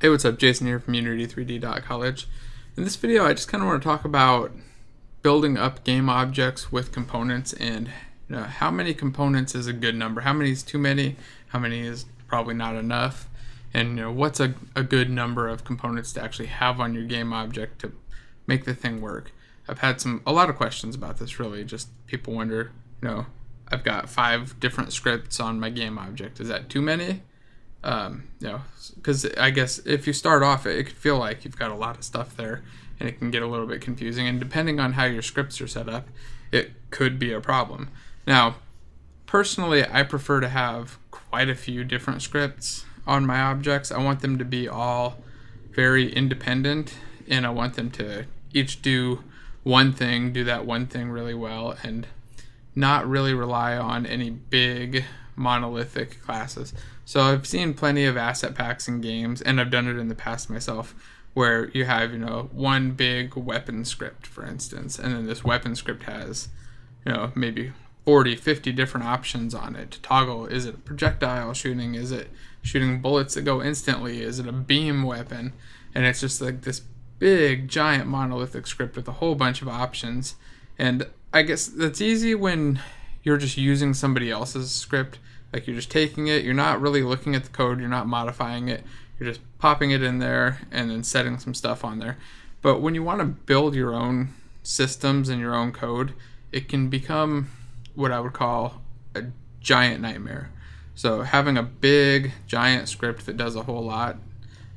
Hey, what's up? Jason here from Unity3D.College. In this video, I just kind of want to talk about building up game objects with components and you know, how many components is a good number, how many is too many, how many is probably not enough, and you know, what's a, a good number of components to actually have on your game object to make the thing work. I've had some a lot of questions about this really, just people wonder, you know, I've got five different scripts on my game object. Is that too many? Um, you know, because I guess if you start off, it, it could feel like you've got a lot of stuff there, and it can get a little bit confusing. And depending on how your scripts are set up, it could be a problem. Now, personally, I prefer to have quite a few different scripts on my objects. I want them to be all very independent, and I want them to each do one thing, do that one thing really well, and not really rely on any big monolithic classes. So I've seen plenty of asset packs in games, and I've done it in the past myself, where you have, you know, one big weapon script, for instance, and then this weapon script has, you know, maybe 40, 50 different options on it to toggle. Is it projectile shooting? Is it shooting bullets that go instantly? Is it a beam weapon? And it's just like this big, giant monolithic script with a whole bunch of options. And I guess that's easy when you're just using somebody else's script like you're just taking it, you're not really looking at the code, you're not modifying it, you're just popping it in there and then setting some stuff on there. But when you want to build your own systems and your own code, it can become what I would call a giant nightmare. So having a big giant script that does a whole lot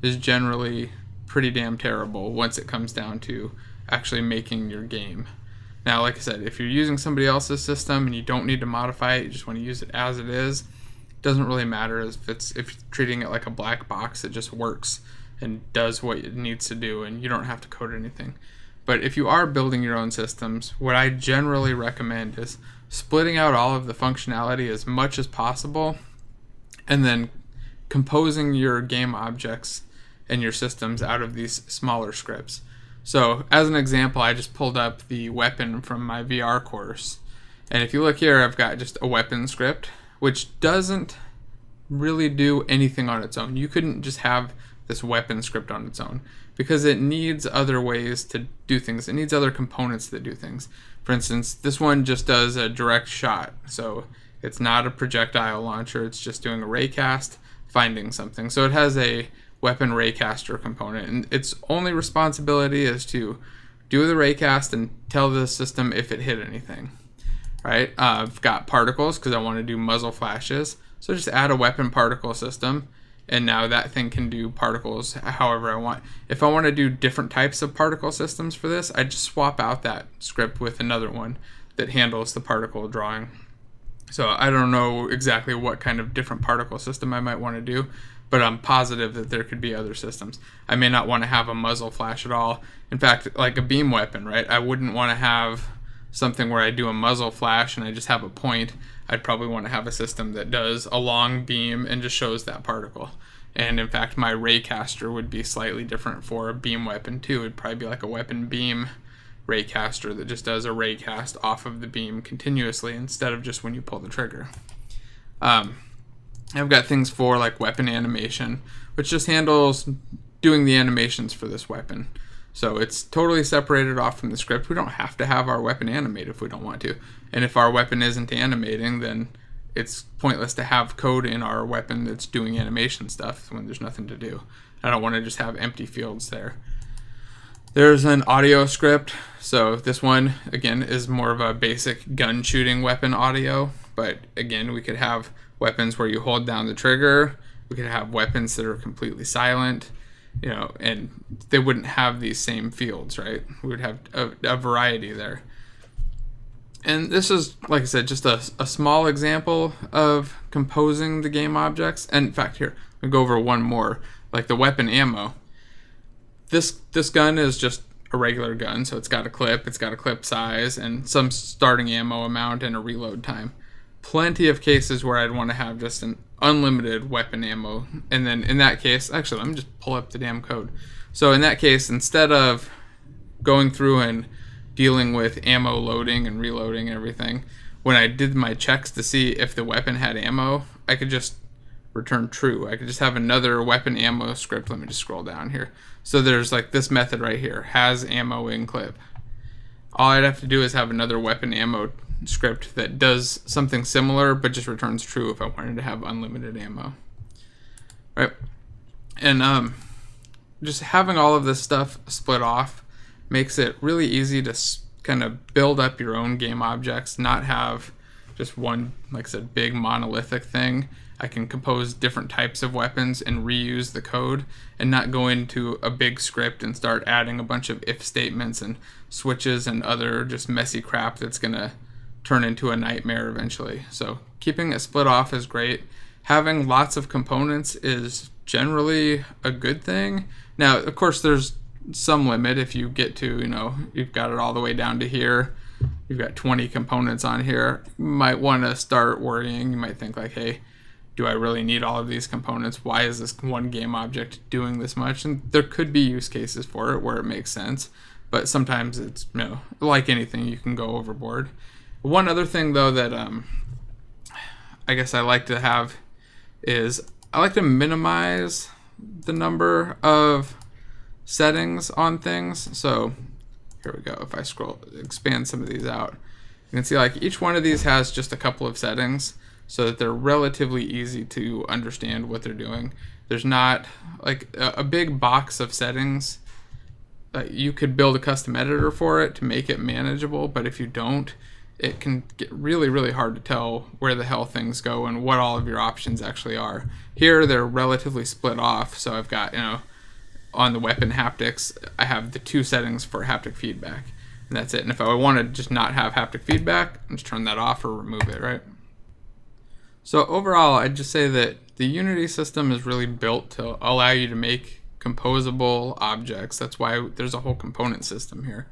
is generally pretty damn terrible once it comes down to actually making your game. Now, like I said, if you're using somebody else's system and you don't need to modify it, you just want to use it as it is, it doesn't really matter if it's if you're treating it like a black box, it just works and does what it needs to do and you don't have to code anything. But if you are building your own systems, what I generally recommend is splitting out all of the functionality as much as possible and then composing your game objects and your systems out of these smaller scripts. So as an example, I just pulled up the weapon from my VR course. And if you look here, I've got just a weapon script, which doesn't really do anything on its own. You couldn't just have this weapon script on its own because it needs other ways to do things. It needs other components that do things. For instance, this one just does a direct shot. So it's not a projectile launcher. It's just doing a raycast, finding something. So it has a weapon raycaster component. And its only responsibility is to do the raycast and tell the system if it hit anything. Right? Uh, I've got particles because I want to do muzzle flashes. So just add a weapon particle system and now that thing can do particles however I want. If I want to do different types of particle systems for this, I just swap out that script with another one that handles the particle drawing. So I don't know exactly what kind of different particle system I might want to do, but I'm positive that there could be other systems. I may not want to have a muzzle flash at all. In fact, like a beam weapon, right? I wouldn't want to have something where I do a muzzle flash and I just have a point. I'd probably want to have a system that does a long beam and just shows that particle. And in fact, my raycaster would be slightly different for a beam weapon too. It'd probably be like a weapon beam raycaster that just does a raycast off of the beam continuously instead of just when you pull the trigger. Um, I've got things for like weapon animation, which just handles doing the animations for this weapon. So it's totally separated off from the script. We don't have to have our weapon animate if we don't want to. And if our weapon isn't animating, then it's pointless to have code in our weapon that's doing animation stuff when there's nothing to do. I don't want to just have empty fields there. There's an audio script. So this one, again, is more of a basic gun shooting weapon audio. But again, we could have weapons where you hold down the trigger. We could have weapons that are completely silent, you know, and they wouldn't have these same fields, right? We would have a, a variety there. And this is, like I said, just a, a small example of composing the game objects. And in fact, here, we go over one more, like the weapon ammo. This this gun is just a regular gun, so it's got a clip, it's got a clip size, and some starting ammo amount and a reload time plenty of cases where I'd want to have just an unlimited weapon ammo. And then in that case, actually, let me just pull up the damn code. So in that case, instead of going through and dealing with ammo loading and reloading and everything, when I did my checks to see if the weapon had ammo, I could just return true. I could just have another weapon ammo script. Let me just scroll down here. So there's like this method right here, has ammo in clip. All I'd have to do is have another weapon ammo script that does something similar but just returns true if I wanted to have unlimited ammo. Right? And um, just having all of this stuff split off makes it really easy to kind of build up your own game objects, not have just one, like I said, big monolithic thing. I can compose different types of weapons and reuse the code and not go into a big script and start adding a bunch of if statements and switches and other just messy crap that's going to turn into a nightmare eventually. So keeping it split off is great. Having lots of components is generally a good thing. Now, of course, there's some limit if you get to, you know, you've got it all the way down to here. You've got 20 components on here. You might want to start worrying. You might think like, hey, do I really need all of these components? Why is this one game object doing this much? And there could be use cases for it where it makes sense, but sometimes it's you know like anything you can go overboard. One other thing though that um, I guess I like to have is I like to minimize the number of settings on things. So here we go. If I scroll, expand some of these out, you can see like each one of these has just a couple of settings so that they're relatively easy to understand what they're doing. There's not like a, a big box of settings. Uh, you could build a custom editor for it to make it manageable, but if you don't, it can get really, really hard to tell where the hell things go and what all of your options actually are. Here, they're relatively split off, so I've got, you know, on the weapon haptics, I have the two settings for haptic feedback, and that's it. And if I want to just not have haptic feedback, I just turn that off or remove it, right? So overall, I'd just say that the Unity system is really built to allow you to make composable objects. That's why there's a whole component system here.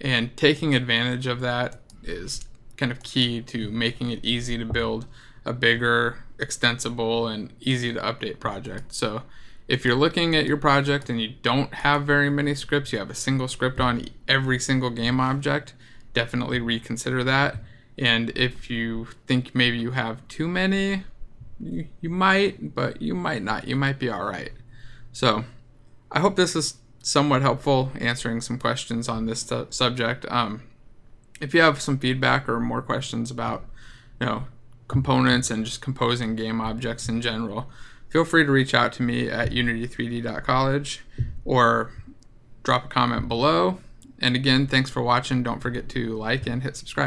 And taking advantage of that is kind of key to making it easy to build a bigger, extensible, and easy to update project. So if you're looking at your project and you don't have very many scripts, you have a single script on every single game object, definitely reconsider that and if you think maybe you have too many, you, might, but you might not. You might be all right. So I hope this is somewhat helpful answering some questions on this subject. Um, if you have some feedback or more questions about, you know, components and just composing game objects in general, feel free to reach out to me at unity3d.college or drop a comment below. And again, thanks for watching. Don't forget to like and hit subscribe.